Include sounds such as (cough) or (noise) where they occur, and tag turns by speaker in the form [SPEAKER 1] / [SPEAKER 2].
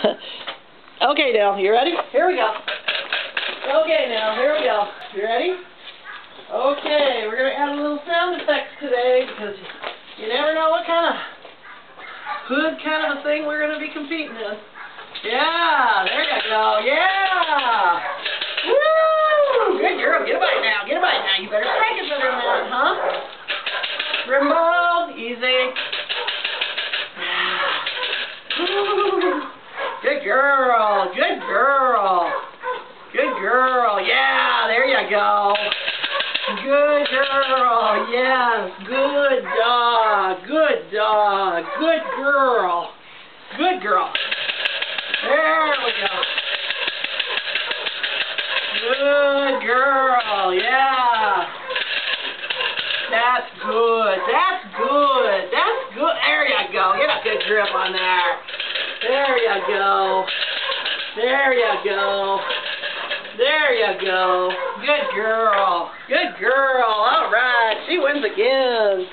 [SPEAKER 1] (laughs) okay, now, you ready? Here we go. Okay, now, here we go. You ready? Okay, we're going to add a little sound effects today because you never know what kind of hood kind of a thing we're going to be competing in. Yeah, there you go. Yeah! Woo! Good girl. Get a bite now. Get a bite now. You better it better than that, huh? Rimbo, easy. Good girl. Good girl. Good girl. Yeah, there you go. Good girl. Yes. Good dog. Good dog. Good girl. Good girl. There we go. Good girl. Yeah. That's good. That's good. That's good. There you go. Get a good grip on there. There you go. There you go. There you go. Good girl. Good girl. All right. She wins again.